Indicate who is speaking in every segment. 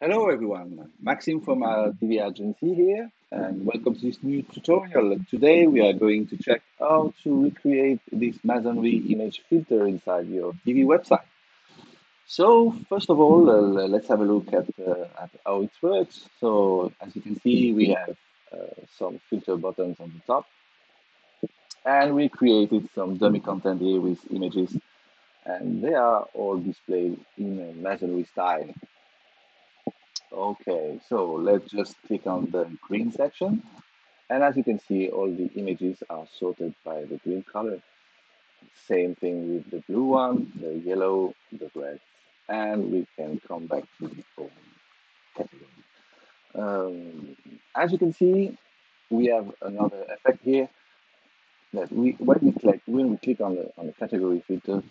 Speaker 1: Hello everyone, Maxim from our Divi agency here and welcome to this new tutorial. Today we are going to check how to recreate this masonry image filter inside your Divi website. So first of all, uh, let's have a look at, uh, at, how it works. So as you can see, we have uh, some filter buttons on the top and we created some dummy content here with images and they are all displayed in a masonry style. Okay, so let's just click on the green section. And as you can see, all the images are sorted by the green color. Same thing with the blue one, the yellow, the red. And we can come back to the home category. Um, as you can see, we have another effect here that we when we click when we click on the on the category filter,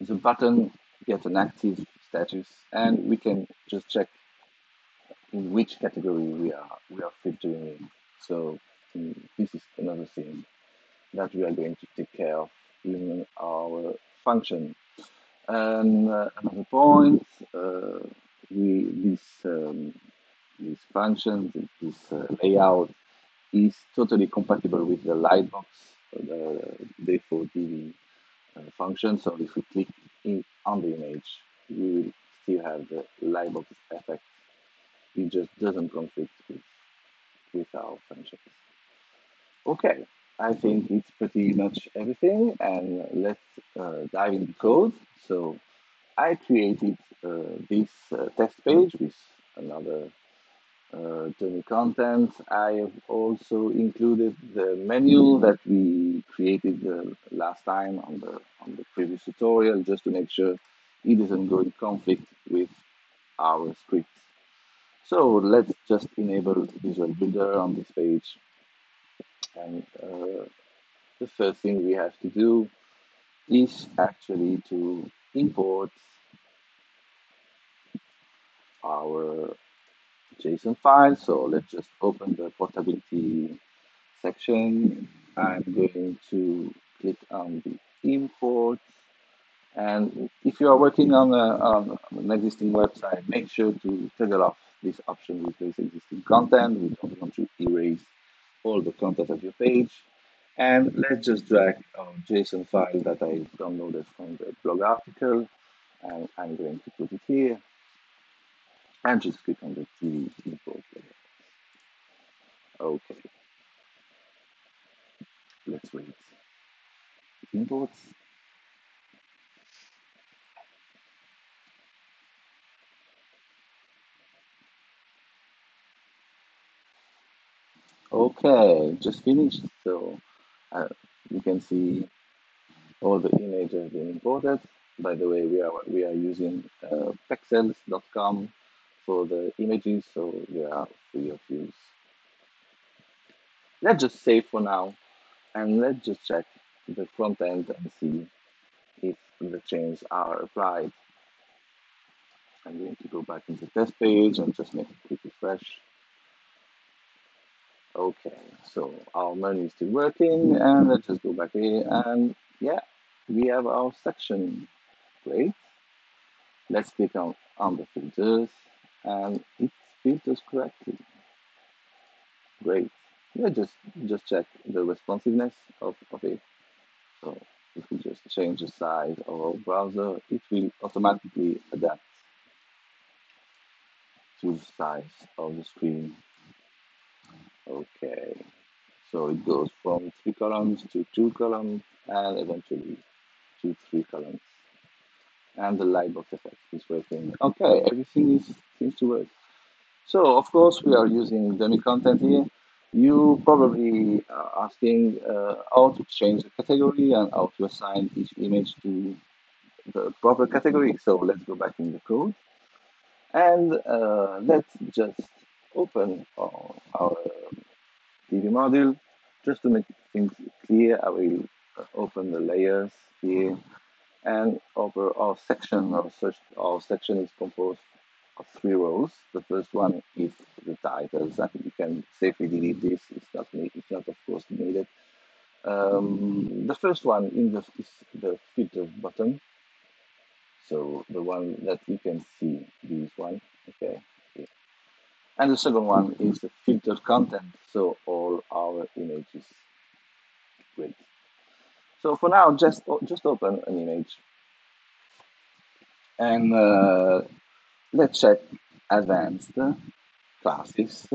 Speaker 1: the button gets an active status, and we can just check in which category we are we are filtering in. So um, this is another thing that we are going to take care of in our function. And uh, another point, uh, we this um, this function, this uh, layout is totally compatible with the lightbox, the default Divi uh, function. So if we click in on the image, we will still have the lightbox effect. It just doesn't conflict with, with our functions. Okay, I think it's pretty much everything and let's uh, dive into code. So I created uh, this uh, test page with another uh, content. I have also included the menu that we created the last time on the on the previous tutorial, just to make sure it doesn't go in conflict with our script. So let's just enable Visual Builder on this page. And uh, the first thing we have to do is actually to import our JSON file. So let's just open the portability section. I'm going to click on the import. And if you are working on, a, on an existing website, make sure to toggle off this option replace existing content. We don't want to erase all the content of your page. And let's just drag our JSON file that I downloaded from the blog article. And I'm going to put it here and just click on the Divi import. Okay. Let's wait. Imports. Okay, just finished. So uh, you can see all the images been imported. By the way, we are we are using uh, pexels.com for the images, so they are free of use. Let's just save for now, and let's just check the front end and see if the changes are applied. I'm going to go back into the test page and just make a quick refresh. Okay, so our menu is still working, and let's just go back here, and yeah, we have our section. Great. Let's click on, on the filters and it filters correctly. Great. Yeah, just just check the responsiveness of, of it. So if we just change the size of our browser, it will automatically adapt to the size of the screen. Okay. So it goes from three columns to two columns and eventually to three columns and the lightbox effect is working. Okay, everything is seems to work. So of course we are using dummy content here. You probably are asking uh, how to change the category and how to assign each image to the proper category. So let's go back in the code and uh, let's just open our, our Divi module. Just to make things clear, I will open the layers here and our, our section our, search, our section is composed of three rows. The first one is the titles, and you can safely delete this. It's not it's not of course needed. Um, the first one in the is the filter button. So the one that you can see, this one. And the second one is the filtered content, so all our images. Great. So for now, just just open an image, and uh, let's check advanced classes,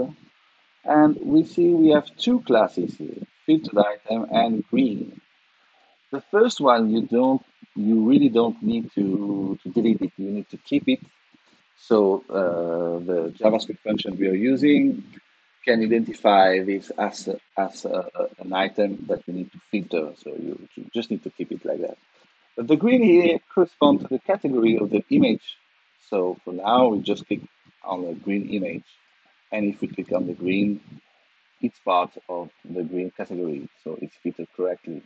Speaker 1: and we see we have two classes here: filtered item and green. The first one you don't, you really don't need to, to delete it. You need to keep it so uh, the JavaScript function we are using can identify this as, a, as a, an item that we need to filter. So you, you just need to keep it like that. But the green here corresponds to the category of the image. So for now, we just click on the green image. And if we click on the green, it's part of the green category. So it's filtered correctly.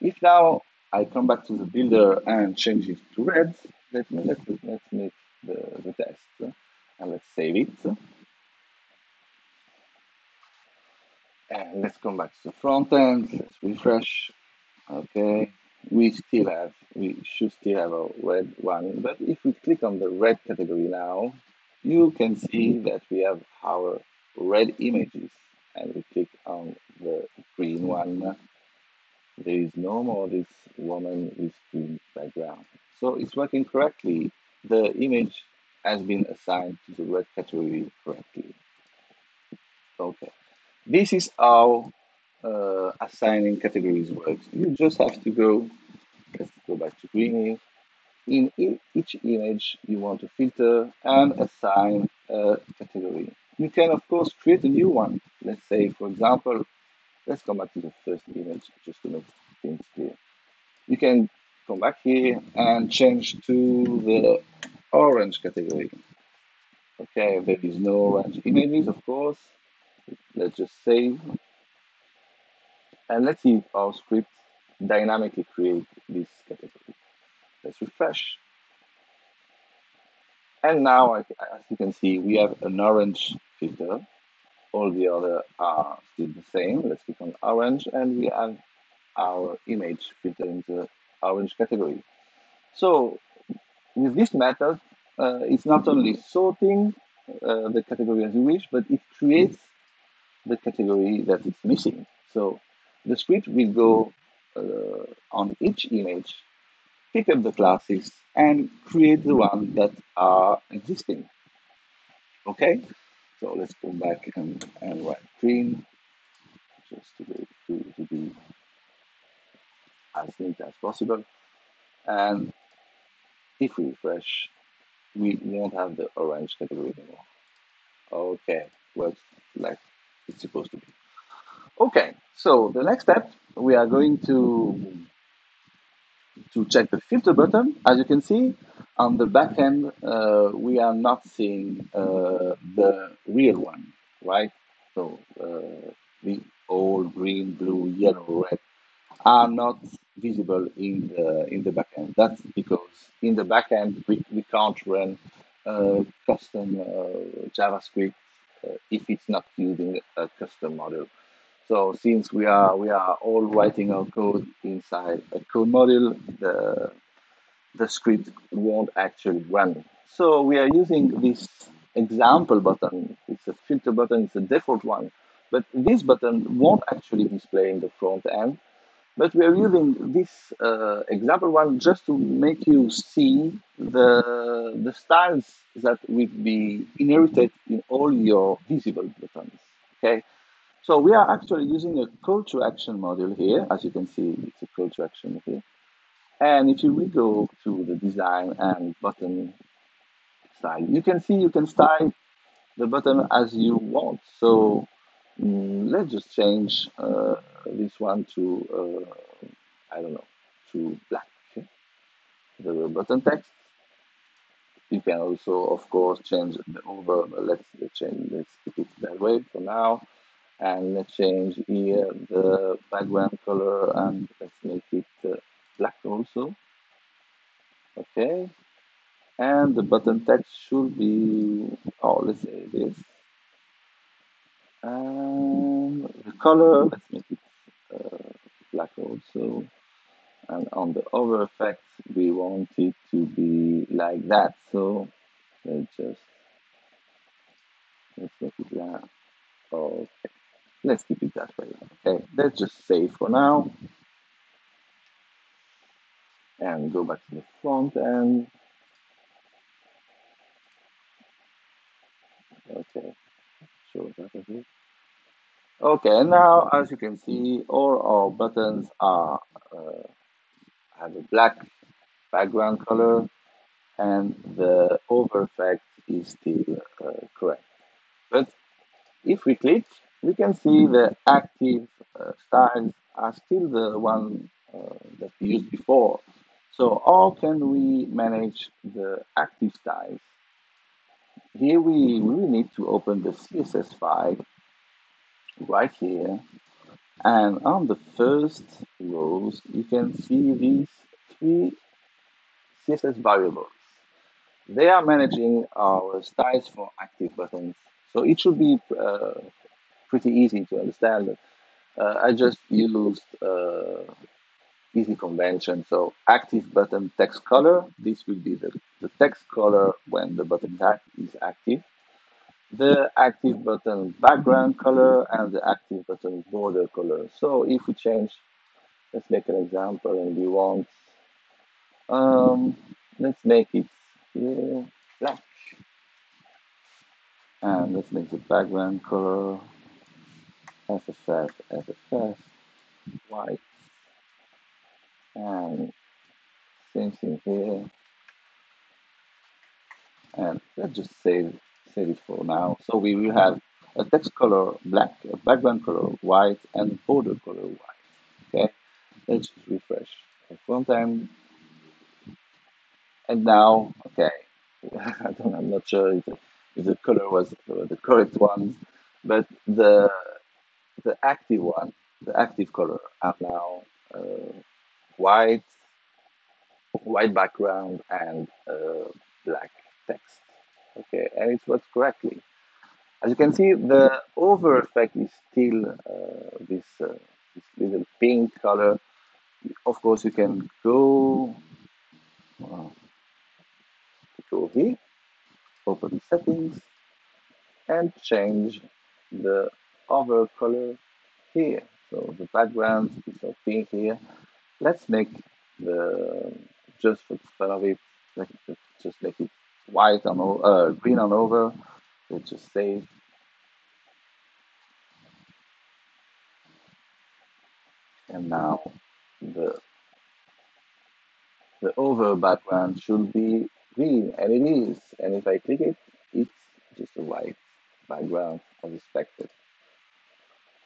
Speaker 1: If now I come back to the builder and change it to red, let me, let's, let's make the, the test and let's save it. And let's come back to the front end, let's refresh. Okay, we still have, we should still have a red one, but if we click on the red category now, you can see that we have our red images and we click on the green one. There is no more this woman with green background. So it's working correctly the image has been assigned to the red category correctly. Okay, this is how uh, assigning categories works. You just have to go, let's go back to green In each image, you want to filter and assign a category. You can, of course, create a new one. Let's say, for example, let's come back to the first image just to make things clear. You can come back here and change to the orange category. Okay, there is no orange images, of course. Let's just save. And let's see if our script dynamically create this category. Let's refresh. And now, as you can see, we have an orange filter. All the other are still the same. Let's click on orange, and we have our image filter into orange category. So with this method, uh, it's not only sorting uh, the category as you wish, but it creates the category that it's missing. So the script will go uh, on each image, pick up the classes, and create the ones that are existing. Okay, so let's go back and, and write green, just to to, to be as neat as possible. And if we refresh, we won't have the orange category anymore. Okay, works like it's supposed to be. Okay, so the next step, we are going to to check the filter button. As you can see, on the back end, uh, we are not seeing uh, the real one, right? So uh, the old green, blue, yellow, red are not visible in the in the backend. That's because in the backend we, we can't run uh, custom uh, JavaScript uh, if it's not using a custom model. So since we are we are all writing our code inside a code module, the the script won't actually run. So we are using this example button. It's a filter button. It's a default one, but this button won't actually display in the front end but we are using this uh, example one just to make you see the, the styles that will be inherited in all your visible buttons. Okay, so we are actually using a call to action module here. As you can see, it's a call to action here. And if you we go to the design and button style, you can see you can style the button as you want. So mm, let's just change. Uh, this one to, uh, I don't know, to black. Okay? The button text. You can also, of course, change the over, let's change, let's keep it that way for now. And let's change here the background color and let's make it uh, black also. Okay. And the button text should be, oh, let's say this. And the color, let's make it black also. And on the over effect, we want it to be like that. So let's just Let's make it that. Okay. Let's keep it that way. Okay. Let's just save for now. And go back to the front end. Okay. Show that a bit. Okay, now as you can see, all our buttons are uh, have a black background color and the over effect is still uh, correct. But if we click, we can see the active uh, styles are still the one uh, that we used before. So how can we manage the active styles? Here we, we need to open the CSS file right here. And on the first rows, you can see these three CSS variables. They are managing our styles for active buttons. So it should be uh, pretty easy to understand. Uh, I just used uh, easy convention. So active button text color, this will be the, the text color when the button is active. The active button background color and the active button border color. So if we change, let's make an example and we want, um, let's make it yeah, black. And let's make the background color FFF, FFF, white. And same thing here. And let's just save, it for now. So we will have a text color black, a background color white, and border color white. Okay, let's just refresh front end. And now, okay, I am not sure if, if the color was the correct one, but the the active one, the active color are now uh, white, white background and uh, black text. Okay, and it works correctly. As you can see, the over effect is still uh, this, uh, this little pink color. Of course, you can go uh, go here, open the settings, and change the over color here. So the background is so pink here. Let's make the just for the fun of it, just make it white on uh, green on over. Let's just save. And now the the over background should be green, and it is. And if I click it, it's just a white background as expected.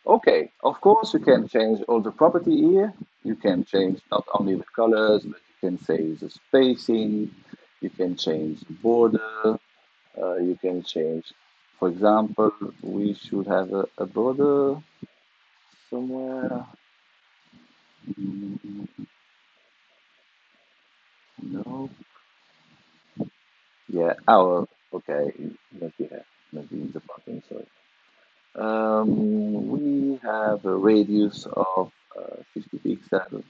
Speaker 1: Okay, of course you can change all the property here. You can change not only the colors, but you can say the spacing, you can change border, uh, you can change, for example, we should have a, a border somewhere. Mm, no. Yeah, our, okay, maybe, maybe in the bottom, sorry. Um, we have a radius of uh, 50 pixels.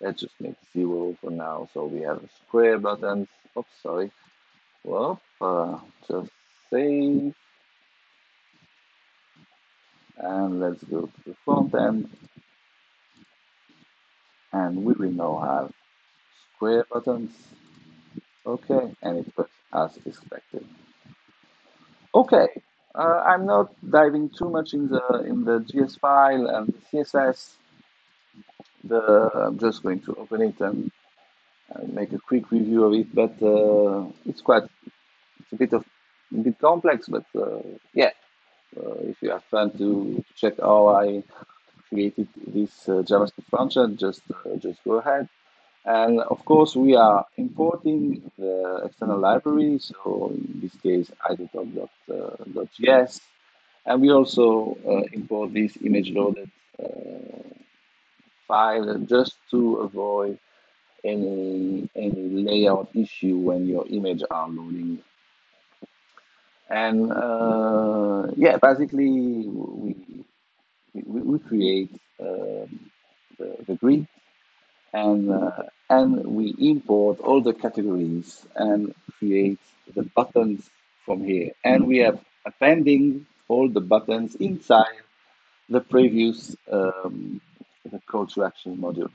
Speaker 1: Let's just make zero for now. So we have square buttons. Oops, sorry. Well, uh, just save. And let's go to the front end. And we will now have square buttons. Okay, and it works as expected. Okay, uh, I'm not diving too much in the in the JS file and the CSS. The, I'm just going to open it and, make a quick review of it, but uh, it's quite it's a bit of a bit complex, but uh, yeah, uh, if you have fun to, check how I created this uh, JavaScript function, just uh, just go ahead. And of course, we are importing the external library. So in this case, isotope.js. And we also uh, import this image loaded uh, file just to avoid any any layout issue when your image are loading. And uh, yeah, basically we we, we create um, the, the grid and uh, and we import all the categories and create the buttons from here. And we have appending all the buttons inside the previous um, the call to action module.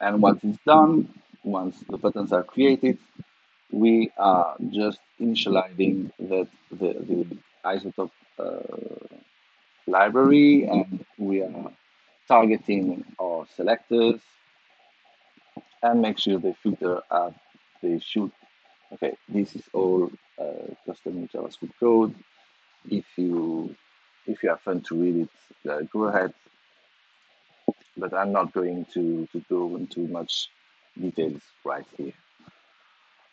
Speaker 1: And once it's done, once the buttons are created, we are just initializing the, the, the Isotope uh, library and we are targeting our selectors and make sure they filter as they should. Okay, this is all uh, custom JavaScript code. If you if you have fun to read it, uh, go ahead. But I'm not going to, to go into much details right here.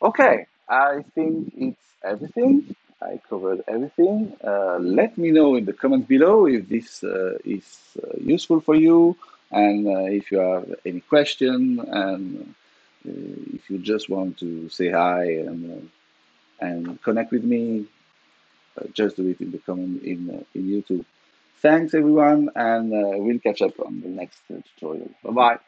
Speaker 1: Okay, I think it's everything. I covered everything. Uh, let me know in the comments below if this uh, is uh, useful for you and uh, if you have any question and uh, if you just want to say hi and, uh, and connect with me, just do it in the comment in, in YouTube. Thanks everyone and uh, we'll catch up on the next tutorial. Bye bye.